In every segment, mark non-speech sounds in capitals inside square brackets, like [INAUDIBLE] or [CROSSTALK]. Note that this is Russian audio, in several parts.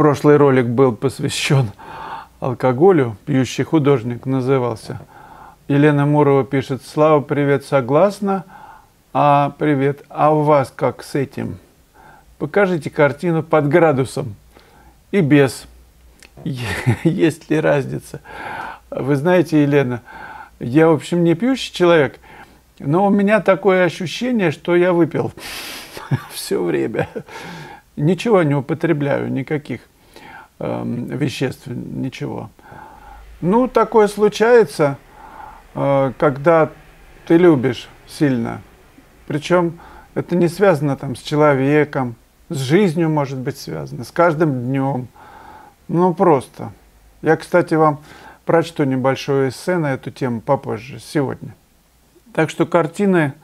прошлый ролик был посвящен алкоголю, пьющий художник назывался. Елена Мурова пишет, Слава, привет, согласна. А, привет, а у вас как с этим? Покажите картину под градусом и без. [LAUGHS] Есть ли разница? Вы знаете, Елена, я, в общем, не пьющий человек, но у меня такое ощущение, что я выпил [LAUGHS] все время. Ничего не употребляю, никаких э, веществ, ничего. Ну, такое случается, э, когда ты любишь сильно. Причем это не связано там с человеком, с жизнью может быть связано, с каждым днем. Ну, просто. Я, кстати, вам прочту небольшое эссе на эту тему попозже, сегодня. Так что картины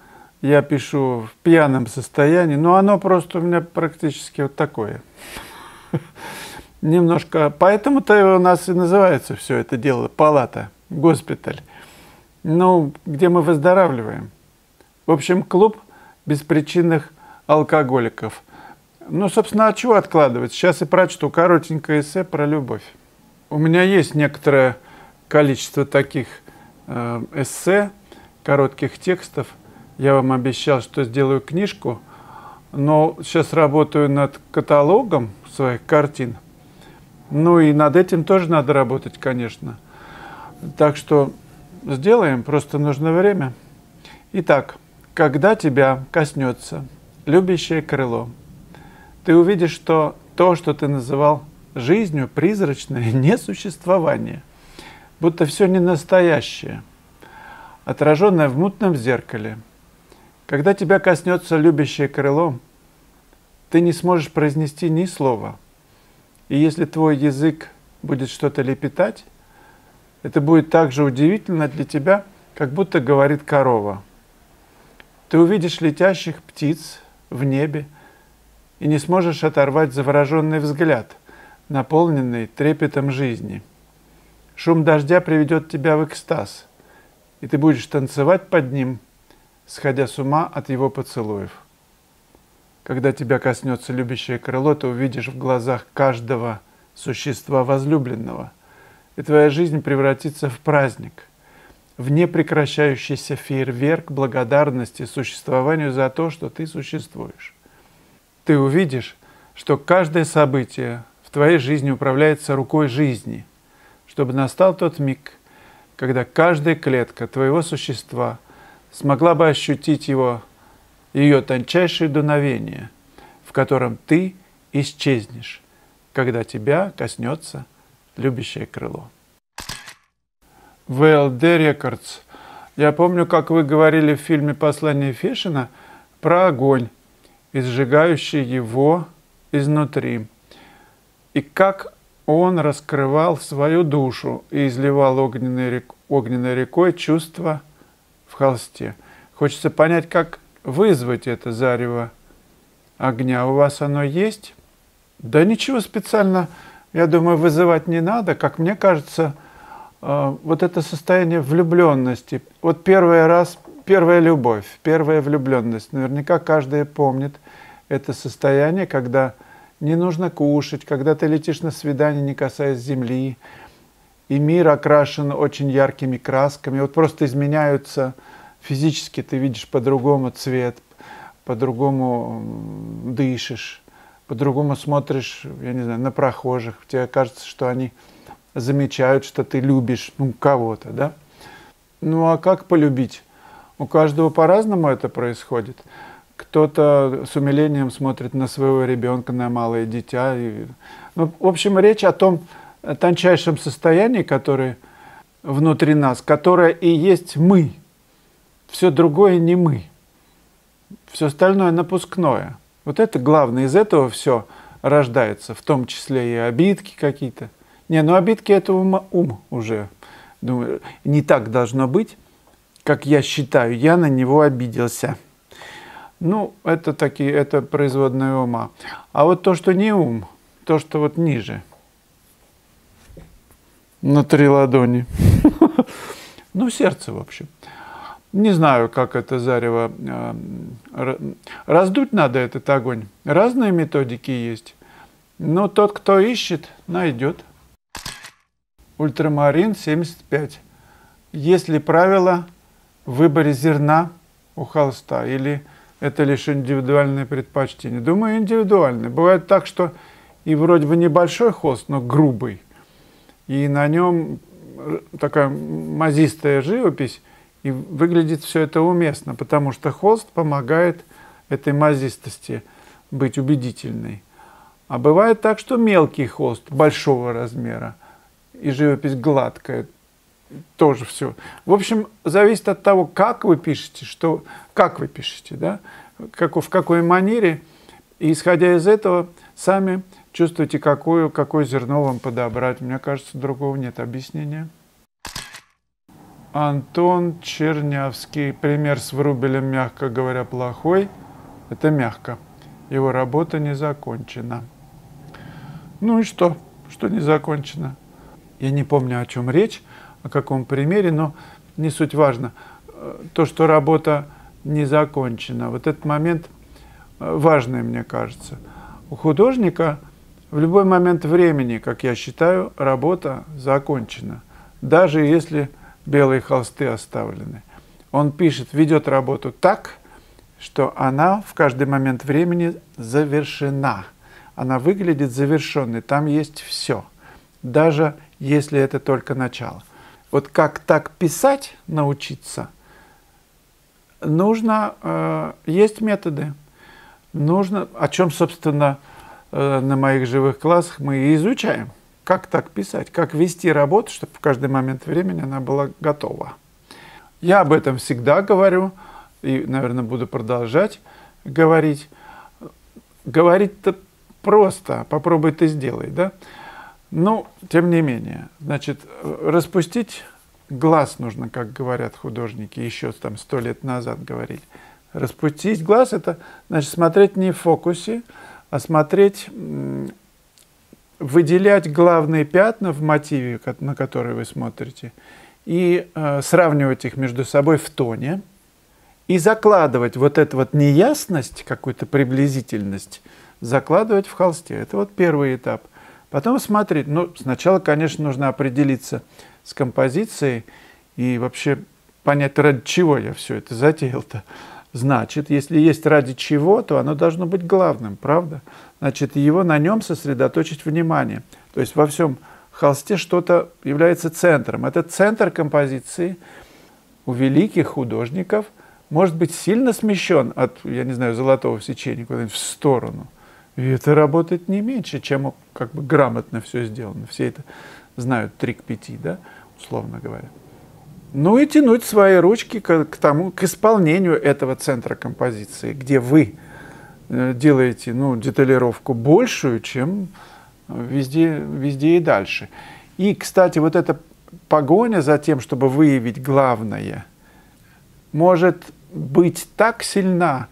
я пишу в пьяном состоянии, но оно просто у меня практически вот такое. [LAUGHS] Немножко, поэтому-то у нас и называется все это дело палата, госпиталь, ну, где мы выздоравливаем. В общем, клуб беспричинных алкоголиков. Ну, собственно, а чего откладывать? Сейчас и прочту коротенькое эссе про любовь. У меня есть некоторое количество таких э, эссе, коротких текстов. Я вам обещал, что сделаю книжку, но сейчас работаю над каталогом своих картин. Ну и над этим тоже надо работать, конечно. Так что сделаем, просто нужно время. Итак, когда тебя коснется любящее крыло, ты увидишь, что то, что ты называл жизнью, призрачное [LAUGHS] несуществование – будто все не настоящее, отраженное в мутном зеркале. Когда тебя коснется любящее крыло, ты не сможешь произнести ни слова. И если твой язык будет что-то лепетать, это будет так же удивительно для тебя, как будто говорит корова. Ты увидишь летящих птиц в небе и не сможешь оторвать завороженный взгляд, наполненный трепетом жизни. Шум дождя приведет тебя в экстаз, и ты будешь танцевать под ним, сходя с ума от его поцелуев. Когда тебя коснется любящее крыло, ты увидишь в глазах каждого существа возлюбленного, и твоя жизнь превратится в праздник, в непрекращающийся фейерверк благодарности существованию за то, что ты существуешь. Ты увидишь, что каждое событие в твоей жизни управляется рукой жизни – чтобы настал тот миг, когда каждая клетка твоего существа смогла бы ощутить его, ее тончайшее дуновение, в котором ты исчезнешь, когда тебя коснется любящее крыло. VLD Records. Я помню, как вы говорили в фильме «Послание Фешина» про огонь, изжигающий его изнутри. И как он раскрывал свою душу и изливал огненной, рек, огненной рекой чувства в холсте. Хочется понять, как вызвать это зарево огня. У вас оно есть? Да ничего специально, я думаю, вызывать не надо. Как мне кажется, э, вот это состояние влюбленности. Вот первый раз, первая любовь, первая влюбленность. Наверняка каждый помнит это состояние, когда не нужно кушать, когда ты летишь на свидание, не касаясь земли, и мир окрашен очень яркими красками, вот просто изменяются физически, ты видишь по-другому цвет, по-другому дышишь, по-другому смотришь, я не знаю, на прохожих, тебе кажется, что они замечают, что ты любишь ну, кого-то, да? Ну а как полюбить? У каждого по-разному это происходит кто-то с умилением смотрит на своего ребенка, на малое дитя. Ну, в общем, речь о том тончайшем состоянии, которое внутри нас, которое и есть мы. Все другое не мы. Все остальное напускное. Вот это главное. Из этого все рождается, в том числе и обидки какие-то. Не, ну обидки это ум, ум уже. Думаю, не так должно быть, как я считаю. Я на него обиделся. Ну, это такие, это производные ума. А вот то, что не ум, то, что вот ниже, на три ладони, [LAUGHS] ну, сердце, в общем. Не знаю, как это зарево э, раздуть надо этот огонь. Разные методики есть. Но тот, кто ищет, найдет. Ультрамарин 75. Есть ли правило в выборе зерна у холста или это лишь индивидуальное предпочтение? Думаю, индивидуальное. Бывает так, что и вроде бы небольшой холст, но грубый. И на нем э, такая мазистая живопись, и выглядит все это уместно, потому что холст помогает этой мазистости быть убедительной. А бывает так, что мелкий холст большого размера и живопись гладкая, тоже все. В общем, зависит от того, как вы пишете, что, как вы пишете, да, как, в какой манере. И исходя из этого, сами чувствуете, какое, какое зерно вам подобрать. Мне кажется, другого нет объяснения. Антон Чернявский. Пример с Врубелем, мягко говоря, плохой. Это мягко. Его работа не закончена. Ну и что? Что не закончено? Я не помню, о чем речь, о каком примере, но не суть важно. То, что работа не закончена. Вот этот момент э, важный, мне кажется. У художника в любой момент времени, как я считаю, работа закончена. Даже если белые холсты оставлены. Он пишет, ведет работу так, что она в каждый момент времени завершена. Она выглядит завершенной, там есть все, даже если это только начало. Вот как так писать научиться, нужно, э, есть методы, нужно, о чем, собственно, э, на моих живых классах мы и изучаем как так писать, как вести работу, чтобы в каждый момент времени она была готова. Я об этом всегда говорю и, наверное, буду продолжать говорить. Говорить-то просто, попробуй ты сделай, да? Но, тем не менее, значит, распустить глаз нужно, как говорят художники, еще там сто лет назад говорить. Распустить глаз – это, значит, смотреть не в фокусе, а смотреть выделять главные пятна в мотиве, на который вы смотрите, и э, сравнивать их между собой в тоне, и закладывать вот эту вот неясность, какую-то приблизительность, закладывать в холсте. Это вот первый этап. Потом смотреть. Ну, сначала, конечно, нужно определиться с композицией и вообще понять, ради чего я все это затеял-то. Значит, если есть ради чего, то оно должно быть главным, правда? значит, его на нем сосредоточить внимание. То есть во всем холсте что-то является центром. Этот центр композиции у великих художников может быть сильно смещен от, я не знаю, золотого сечения куда-нибудь в сторону. И это работает не меньше, чем как бы грамотно все сделано. Все это знают трик пяти, да, условно говоря. Ну и тянуть свои ручки к, к тому, к исполнению этого центра композиции, где вы Э, делаете ну, деталировку большую, чем везде, везде и дальше. И, кстати, вот эта погоня за тем, чтобы выявить главное, может быть так сильна,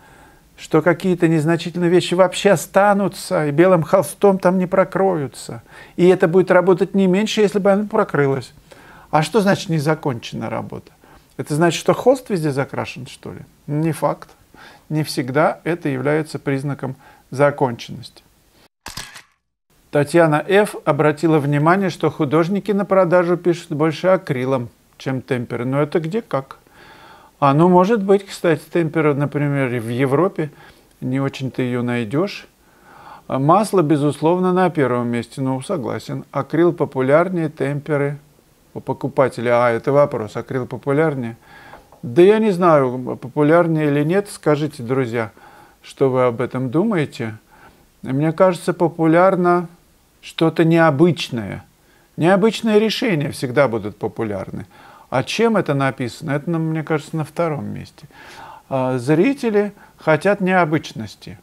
что какие-то незначительные вещи вообще останутся, и белым холстом там не прокроются. И это будет работать не меньше, если бы она прокрылась. А что значит незаконченная работа? Это значит, что холст везде закрашен, что ли? Не факт не всегда это является признаком законченности. Татьяна Ф. обратила внимание, что художники на продажу пишут больше акрилом, чем темперы. Но это где как? А ну, может быть, кстати, темпера, например, в Европе не очень ты ее найдешь. Масло, безусловно, на первом месте, ну, согласен. Акрил популярнее, темперы у покупателя. А, это вопрос, акрил популярнее – да я не знаю, популярнее или нет. Скажите, друзья, что вы об этом думаете. Мне кажется, популярно что-то необычное. Необычные решения всегда будут популярны. А чем это написано? Это, мне кажется, на втором месте. А, зрители хотят необычности,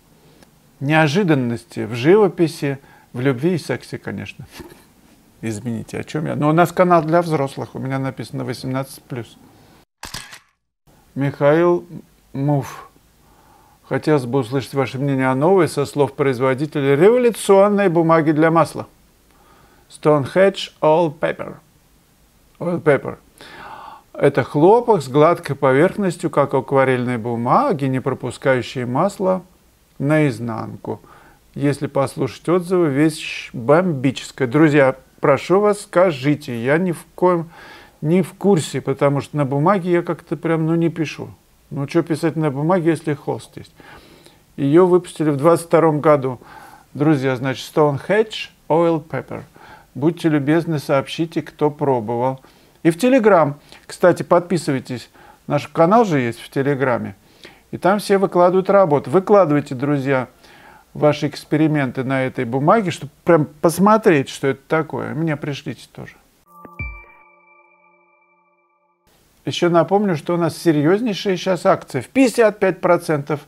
неожиданности в живописи, в любви и сексе, конечно. Извините, о чем я? Но у нас канал для взрослых, у меня написано 18+. Михаил Муф. Хотелось бы услышать ваше мнение о новой, со слов производителя, революционной бумаги для масла. Stonehenge All Paper. Oil Paper. Это хлопок с гладкой поверхностью, как акварельной бумаги, не пропускающей масло наизнанку. Если послушать отзывы, вещь бомбическая. Друзья, прошу вас, скажите. Я ни в коем не в курсе, потому что на бумаге я как-то прям ну, не пишу. Ну, что писать на бумаге, если холст есть? Ее выпустили в 22 году. Друзья, значит, Stonehenge Oil Pepper. Будьте любезны, сообщите, кто пробовал. И в Телеграм. Кстати, подписывайтесь. Наш канал же есть в Телеграме. И там все выкладывают работу. Выкладывайте, друзья, ваши эксперименты на этой бумаге, чтобы прям посмотреть, что это такое. Мне пришлите тоже. Еще напомню, что у нас серьезнейшая сейчас акция в 55%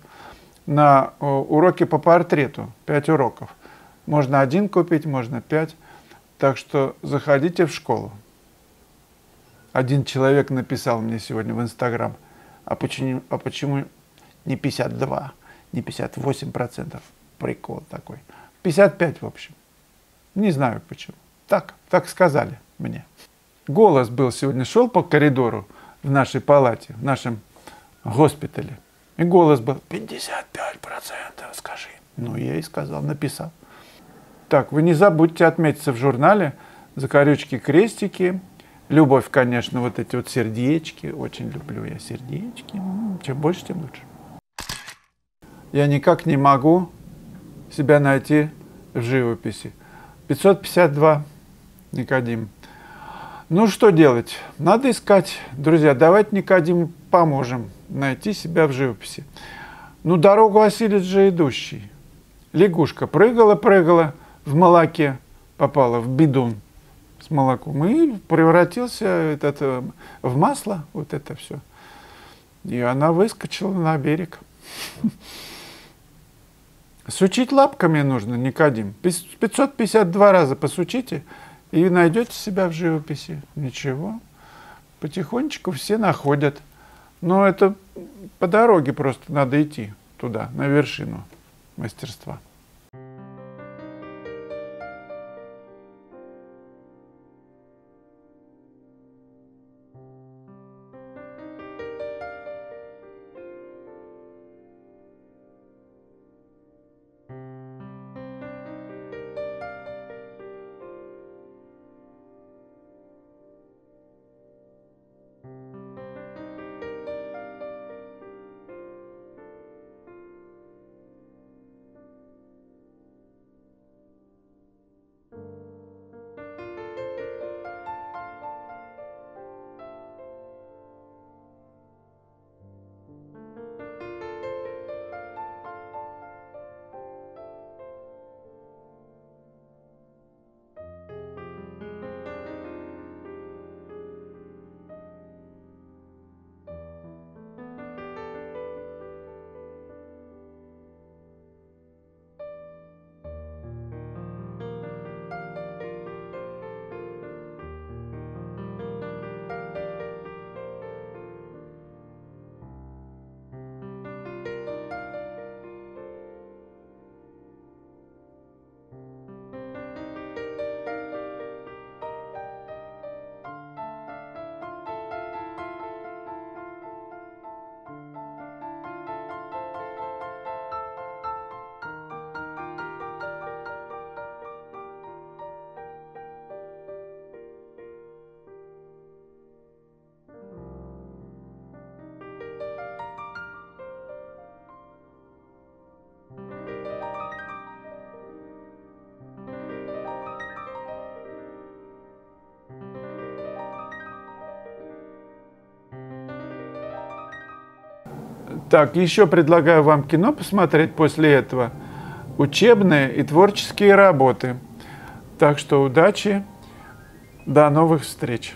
на уроки по портрету. 5 уроков. Можно один купить, можно 5. Так что заходите в школу. Один человек написал мне сегодня в Инстаграм, а почему, а почему не 52, не 58 процентов? Прикол такой. 55 в общем. Не знаю почему. Так, так сказали мне. Голос был сегодня, шел по коридору в нашей палате, в нашем госпитале. И голос был 55 процентов, скажи. Ну, я и сказал, написал. Так, вы не забудьте отметиться в журнале закорючки крестики. Любовь, конечно, вот эти вот сердечки. Очень люблю я сердечки. Чем больше, тем лучше. Я никак не могу себя найти в живописи. 552 Никодим. Ну что делать? Надо искать. Друзья, давайте Никодиму поможем найти себя в живописи. Ну, дорогу осилит же идущий. Лягушка прыгала-прыгала, в молоке попала в бидон с молоком и превратился этот, э, в масло, вот это все. И она выскочила на берег. [LAUGHS] Сучить лапками нужно, Никодим. 552 раза посучите, и найдете себя в живописи. Ничего. Потихонечку все находят. Но это по дороге просто надо идти туда, на вершину мастерства. Так, еще предлагаю вам кино посмотреть после этого. Учебные и творческие работы. Так что удачи, до новых встреч.